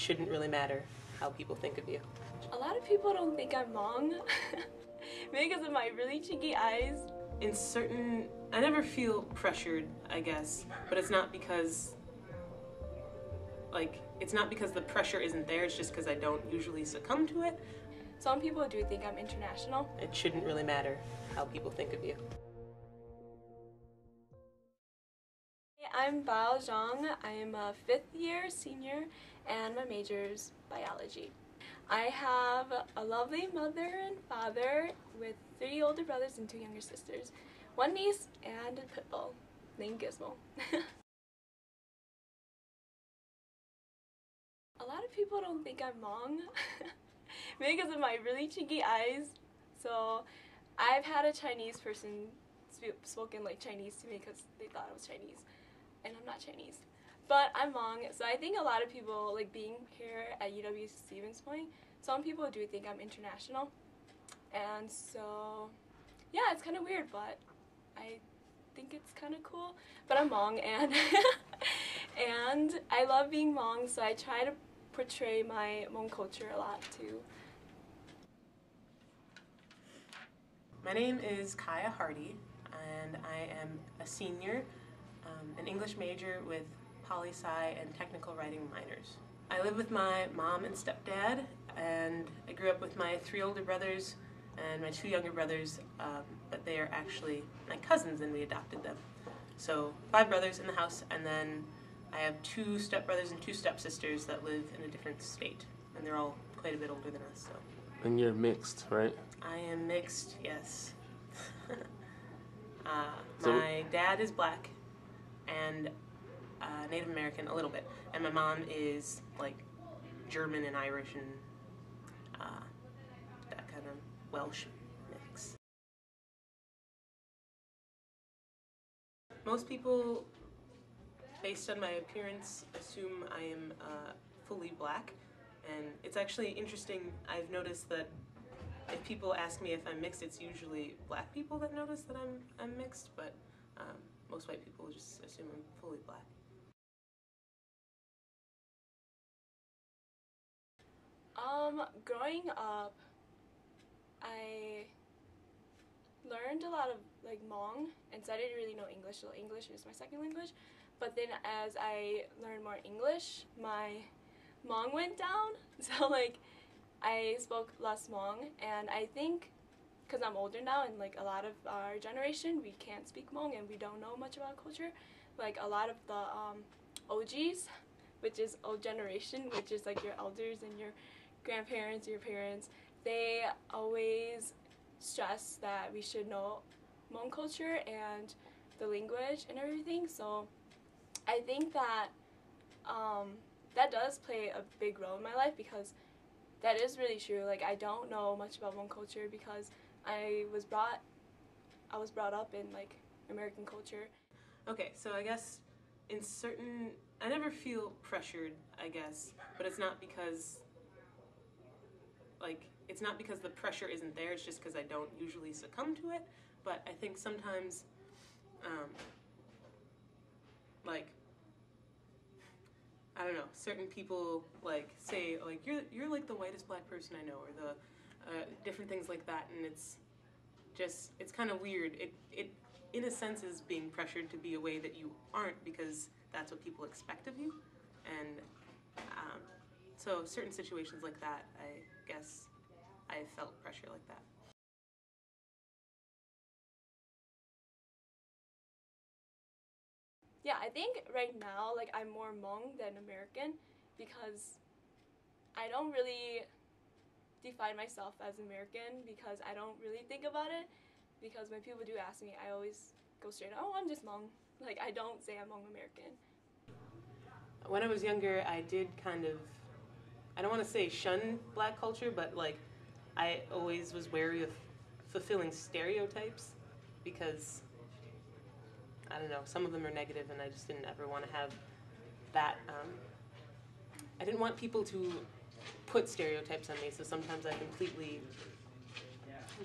It shouldn't really matter how people think of you. A lot of people don't think I'm Hmong because of my really cheeky eyes. In certain, I never feel pressured, I guess, but it's not because, like, it's not because the pressure isn't there, it's just because I don't usually succumb to it. Some people do think I'm international. It shouldn't really matter how people think of you. I'm Bao Zhang. I'm a fifth year senior and my major is biology. I have a lovely mother and father with three older brothers and two younger sisters, one niece and a pit bull named Gizmo. a lot of people don't think I'm Hmong because of my really cheeky eyes. So I've had a Chinese person sp spoken like Chinese to me because they thought I was Chinese and I'm not Chinese. But I'm Hmong, so I think a lot of people, like being here at UW Stevens Point, some people do think I'm international. And so, yeah, it's kind of weird, but I think it's kind of cool. But I'm Hmong, and, and I love being Hmong, so I try to portray my Hmong culture a lot too. My name is Kaya Hardy, and I am a senior, um, an English major with poli sci and technical writing minors. I live with my mom and stepdad, and I grew up with my three older brothers and my two younger brothers, um, but they are actually my cousins, and we adopted them. So five brothers in the house, and then I have two stepbrothers and two stepsisters that live in a different state, and they're all quite a bit older than us. So. And you're mixed, right? I am mixed, yes. uh, So- my dad is black and uh, Native American a little bit, and my mom is like German and Irish and uh, that kind of Welsh mix. Most people, based on my appearance, assume I am uh, fully black, and it's actually interesting. I've noticed that if people ask me if I'm mixed, it's usually black people that notice that I'm I'm mixed, but um, most white people just assume I'm fully black. Um, growing up, I learned a lot of like Hmong, and so I didn't really know English. So English is my second language. But then as I learned more English, my Hmong went down. So like, I spoke less Hmong, and I think because I'm older now, and like a lot of our generation, we can't speak Hmong, and we don't know much about culture. Like a lot of the um, OGs, which is old generation, which is like your elders and your grandparents, your parents, they always stress that we should know Hmong culture and the language and everything. So I think that um, that does play a big role in my life because that is really true. Like I don't know much about Hmong culture because I was brought I was brought up in like American culture. Okay, so I guess in certain, I never feel pressured, I guess, but it's not because, like, it's not because the pressure isn't there, it's just because I don't usually succumb to it. But I think sometimes, um, like, I don't know, certain people, like, say, like, you're, you're like the whitest black person I know, or the, uh, different things like that, and it's just, it's kind of weird. It, it in a sense is being pressured to be a way that you aren't because that's what people expect of you and um, so certain situations like that i guess i felt pressure like that Yeah, I think right now, like I'm more Hmong than American because I don't really define myself as American because I don't really think about it. Because when people do ask me, I always go straight, oh, I'm just Hmong. Like I don't say I'm Hmong American. when i was younger i did kind of i don't want to say shun black culture but like i always was wary of fulfilling stereotypes because i don't know some of them are negative and i just didn't ever want to have that um, i didn't want people to put stereotypes on me so sometimes i completely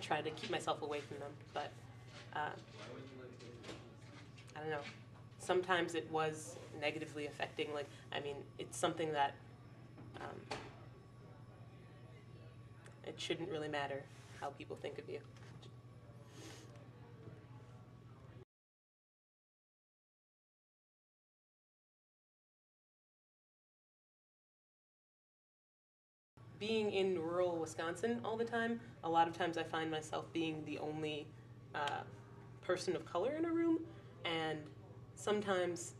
try to keep myself away from them but uh, i don't know sometimes it was negatively affecting like i mean it's something that Um, it shouldn't really matter how people think of you. Being in rural Wisconsin all the time, a lot of times I find myself being the only uh, person of color in a room, and sometimes,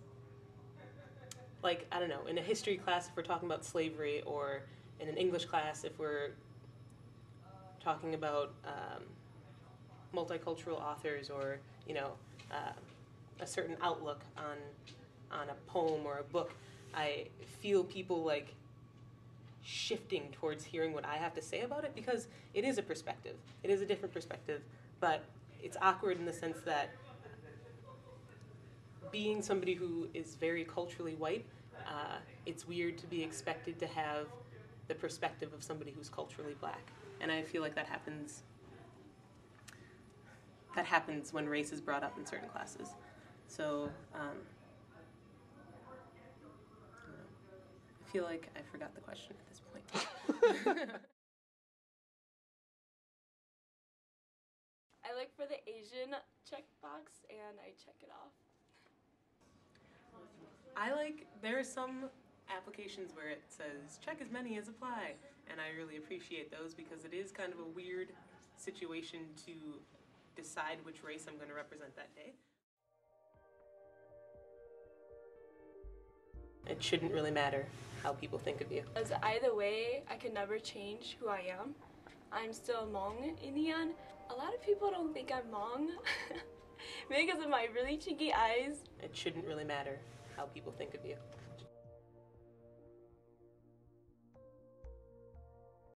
like, I don't know, in a history class, if we're talking about slavery, or in an English class, if we're talking about um, multicultural authors or, you know, uh, a certain outlook on, on a poem or a book, I feel people like shifting towards hearing what I have to say about it because it is a perspective. It is a different perspective, but it's awkward in the sense that being somebody who is very culturally white, uh, it's weird to be expected to have the perspective of somebody who's culturally black. And I feel like that happens that happens when race is brought up in certain classes. So um, I don't know. I feel like I forgot the question at this point. I look for the Asian checkbox and I check it off. I like there are some applications where it says check as many as apply, and I really appreciate those because it is kind of a weird situation to decide which race I'm going to represent that day. It shouldn't really matter how people think of you. As either way, I can never change who I am. I'm still Hmong in the end. A lot of people don't think I'm Hmong because of my really cheeky eyes. It shouldn't really matter how people think of you.